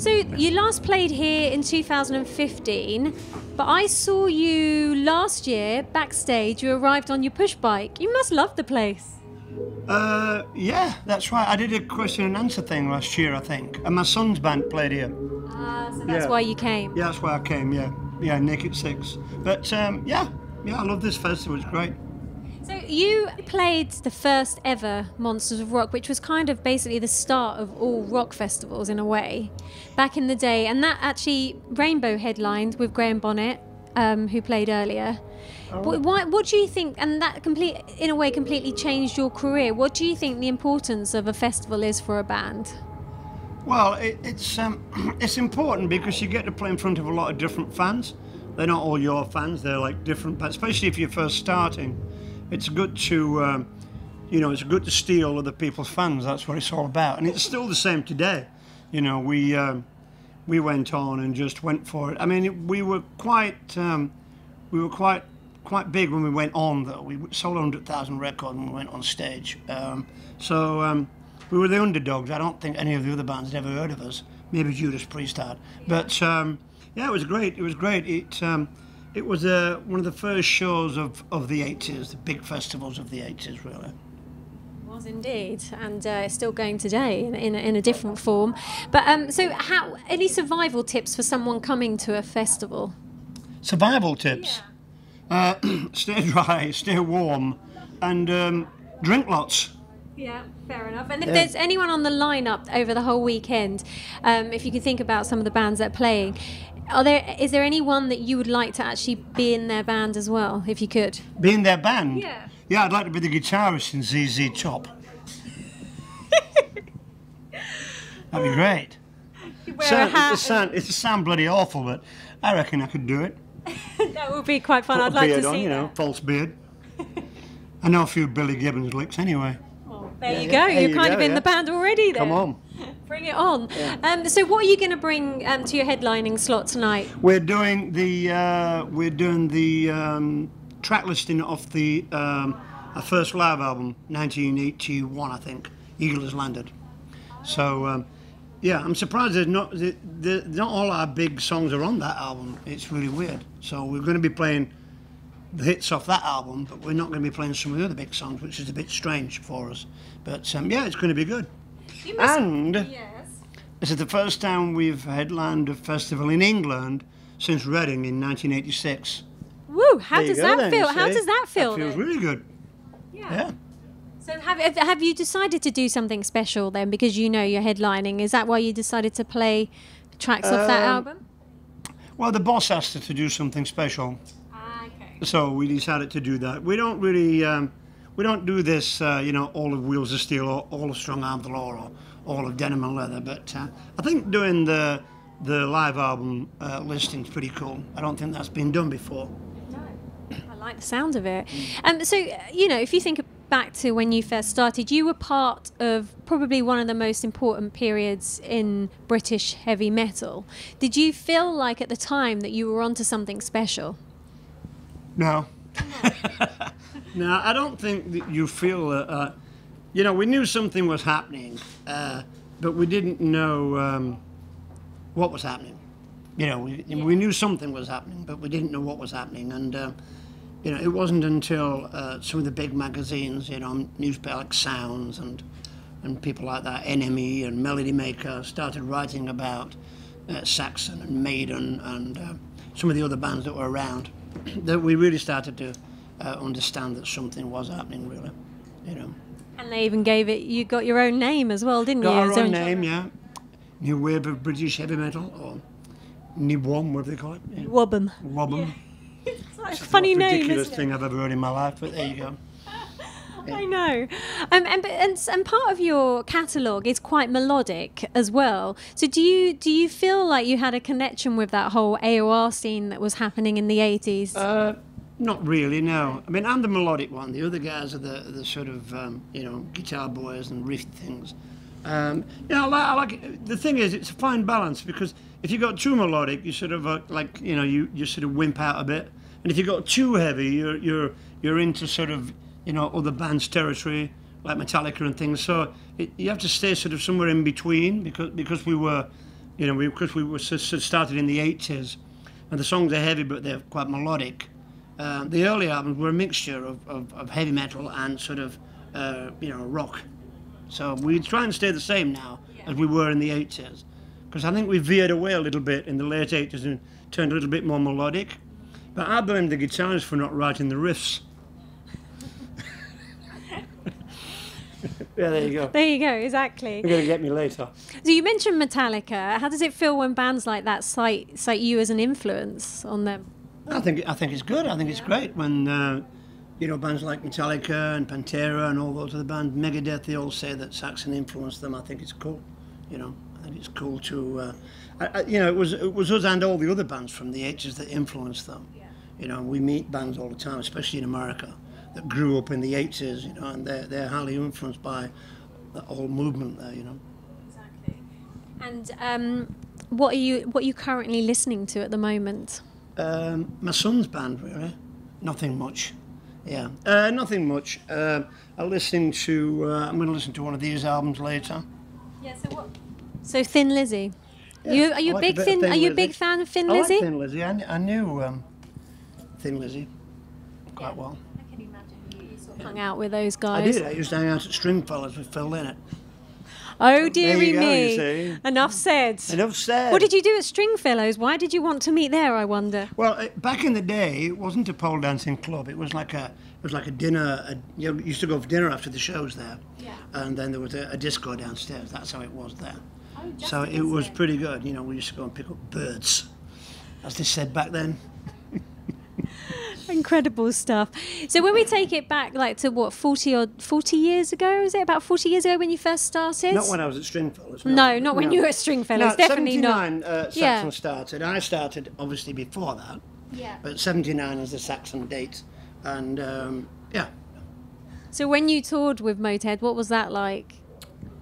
So you last played here in 2015, but I saw you last year backstage. You arrived on your push bike. You must love the place. Uh, yeah, that's right. I did a question and answer thing last year, I think, and my son's band played here. Ah, so that's Yeah. why you came. Yeah, that's why I came. Yeah, yeah, Naked Six. But um, yeah, yeah, I love this festival. It's great. So you played the first ever Monsters of Rock, which was kind of basically the start of all rock festivals in a way, back in the day, and that actually Rainbow headlined with Graham Bonnet, um, who played earlier. What, why, what do you think? And that complete, in a way, completely changed your career. What do you think the importance of a festival is for a band? Well, it, it's um, it's important because you get to play in front of a lot of different fans. They're not all your fans. They're like different, but especially if you're first starting, it's good to, um, you know, it's good to steal other people's fans. That's what it's all about, and it's still the same today. You know, we um, we went on and just went for it. I mean, we were quite um, we were quite quite big when we went on though. We sold 100,000 records when we went on stage. Um, so um, we were the underdogs. I don't think any of the other bands had ever heard of us. Maybe Judas Priest had. But um, yeah, it was great. It was great. It it was uh, one of the first shows of, of the 80s, the big festivals of the 80s, really. Was indeed, and uh, it's still going today in, in, a, in a different form. But um, so, how any survival tips for someone coming to a festival? Survival tips. Uh, stay dry, stay warm, and um, drink lots. Yeah, fair enough. And if Yeah. there's anyone on the lineup over the whole weekend, um, if you can think about some of the bands that are playing, are there is there anyone that you would like to actually be in their band as well, if you could? Be in their band. Yeah. Yeah, I'd like to be the guitarist in ZZ Top. That'd be great. Wear Sound, a hat. it sound, it sound bloody awful, but I reckon I could do it. that would be quite fun. Put I'd like to on, see you know, that. false beard. I know a few Billy Gibbons licks anyway. There you yeah, go. there You're you kind go, of in yeah. the band already. Then. Come on. Bring it on. Um, so, what are you going to bring um, to your headlining slot tonight? We're doing the uh, we're doing the um, track listing of the um, our first live album, 1981, I think. Eagle has landed. So um, yeah, I'm surprised there's not the, the, not all our big songs are on that album. It's really weird. So we're going to be playing the hits off that album, but we're not going to be playing some of the other big songs, which is a bit strange for us. But um, yeah, it's going to be good. And yes. this is the first time we've headlined a festival in England since Reading in 1986. Woo! How does that then, feel? How does that feel? That feels then? really good. Yeah. So have, have you decided to do something special then because you know you're headlining? Is that why you decided to play tracks off that Um, album? Well, the boss asked us to do something special, Ah, okay. so we decided to do that. We don't really, um, we don't do this, uh, you know, all of Wheels of Steel or all of Strong Arm of the Law or all of Denim and Leather. But uh, I think doing the the live album uh, is pretty cool. I don't think that's been done before. I like the sound of it. Um, so uh, you know, if you think back to when you first started, you were part of probably one of the most important periods in British heavy metal. Did you feel like at the time that you were onto something special? No. no, I don't think that you feel that. Uh, you know, we knew something was happening, uh, but we didn't know um, what was happening. You know, we, we knew something was happening, but we didn't know what was happening. And, uh, you know, it wasn't until uh, some of the big magazines, you know, newspapers like Sounds and, and people like that, NME and Melody Maker, started writing about uh, Saxon and Maiden and uh, some of the other bands that were around, that we really started to uh, understand that something was happening, really. You know, And they even gave it. You got your own name as well, didn't got you? our As own own name, yeah. New wave of British heavy metal, or Nibwom, whatever they call it. Yeah. Wobbum. Wobham. It's like It's the funny name, ridiculous isn't it? thing I've ever heard in my life, but there you go. I know, um, and, and and part of your catalogue is quite melodic as well. So do you do you feel like you had a connection with that whole AOR scene that was happening in the eighties? Uh, not really, no. I mean, I'm the melodic one. The other guys are the, the sort of, um, you know, guitar boys and riff things. Um, you know, I like, I like the thing is, it's a fine balance because if you got too melodic, you sort of uh, like, you know, you, you sort of wimp out a bit. And if you got too heavy, you're, you're, you're into sort of, you know, other bands' territory, like Metallica and things. So it, you have to stay sort of somewhere in between because, because we were, You know, because we, were s- s- started in the 80s, and the songs are heavy, but they're quite melodic. Uh, the early albums were a mixture of, of, of heavy metal and sort of, uh, you know, rock. So we try and stay the same now as we were in the 80s. Because I think we veered away a little bit in the late 80s and turned a little bit more melodic. But I blame the guitarists for not writing the riffs. yeah, there you go. There you go, exactly. You're going to get me later. So you mentioned Metallica. How does it feel when bands like that cite cite you as an influence on them? I think I think it's good. I think it's great when uh, you know bands like Metallica and Pantera and all those other bands, Megadeth, they all say that Saxon influenced them. I think it's cool. You know, I think it's cool to uh, I, I, you know it was it was us and all the other bands from the 80s that influenced them. You know, we meet bands all the time, especially in America, that grew up in the 80s. You know, and they're they're highly influenced by that whole movement there. You know. Exactly. And um, what are you what are you currently listening to at the moment? Um, my son's band, really. Nothing much. Yeah, uh, nothing much. Uh, I'm listening to. Uh, I'm going to listen to one of these albums later. Yeah. So what? So Thin Lizzy. you are you like a big of Thin? Thin Are you a big fan of Thin I Lizzy? like Thin Lizzy. I, I knew um, Thin Lizzy quite well. I can imagine you sort of hung out with those guys. I did. I used to hang out at Stringfellows with Phil Lynott. Oh dearie you go, me. Enough said. Enough said. What did you do at Stringfellows? Why did you want to meet there? I wonder. Well, uh, back in the day, it wasn't a pole dancing club. It was like a, it was like a dinner. A, you know, used to go for dinner after the shows there, Yeah. and then there was a, a disco downstairs. That's how it was there. Oh, So it was pretty good. You know, we used to go and pick up birds, as they said back then. Incredible stuff. So when we take it back, like to what forty or forty years ago, is it about forty years ago when you first started? Not when I was at Stringfellows. No, not when you were at Stringfellows, No, definitely not. 79, Uh, Saxon Yeah. started. I started obviously before that, Yeah. but 79 is the Saxon date, and um, yeah, So when you toured with Motorhead, what was that like?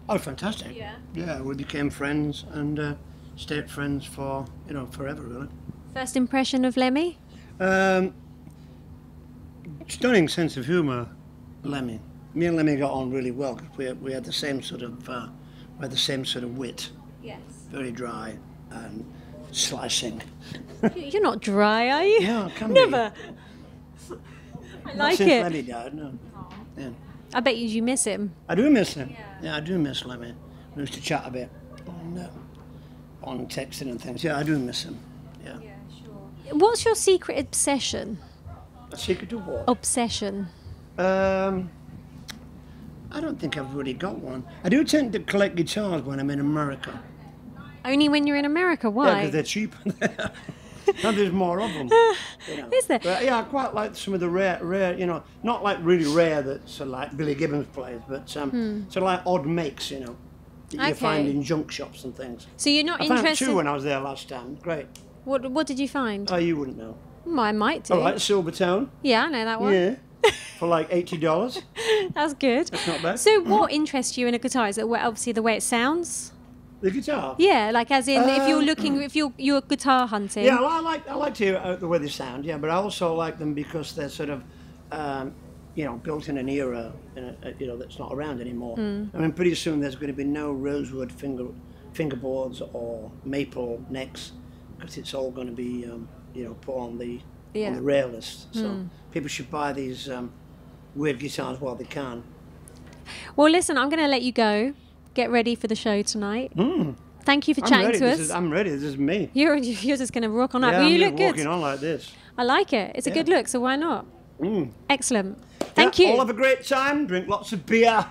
oh, fantastic. Yeah. Yeah, we became friends and uh, stayed friends for you know forever really. First impression of Lemmy? Um, stunning sense of humour, Lemmy. Me and Lemmy got on really well 'cause we we had the same sort of uh, we had the same sort of wit, Yes. very dry and slicing. You're not dry, are you? Yeah, it can be. Never. I Not like since it. Lemmy died, no. Yeah. I bet you, you miss him. I do miss him. Yeah, I do miss Lemmy. We used to chat a bit on, uh, on texting and things. Yeah, I do miss him. Yeah. Sure. What's your secret obsession? A secret to what? Obsession. Um, I don't think I've really got one. I do tend to collect guitars when I'm in America. Only when you're in America. Yeah, Why? because they're cheaper there. and there's more of them. You know. Is there? But yeah, I quite like some of the rare, rare, you know, not like really rare that sort of like Billy Gibbons plays, but um, sort of like odd makes, you know, that you find Hmm. In junk shops and things. So you're not I found two when I was there last time. Great. What What did you find? Oh, you wouldn't know. Hmm, I might do. All right, Silvertone. Yeah, I know that one. Yeah. For like eighty dollars. That's good. That's not bad. So, what interests you in a guitar? Is it obviously the way it sounds? The guitar. Yeah, like as in if you're Uh, looking, if you're you're guitar hunting. Yeah, well, I like I like to hear uh, the way they sound. Yeah, but I also like them because they're sort of, um, you know, built in an era, in a, a- you know, that's not around anymore. Mm. I mean, pretty soon there's going to be no rosewood finger fingerboards or maple necks because it's all going to be, um, you know, put on the Yeah. on the rare list. So Mm. people should buy these um, weird guitars while they can. Well, listen, I'm going to let you go. Get ready for the show tonight. Mm. Thank you for I'm chatting ready. to This us. is, I'm ready. This is me. you're you're just going to rock on up. yeah, well, I'm you here look good. walking on like this. I like it. It's a good look. So why not? Mm. Excellent. Thank Yeah, you. All have a great time. Drink lots of beer.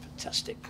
Fantastic.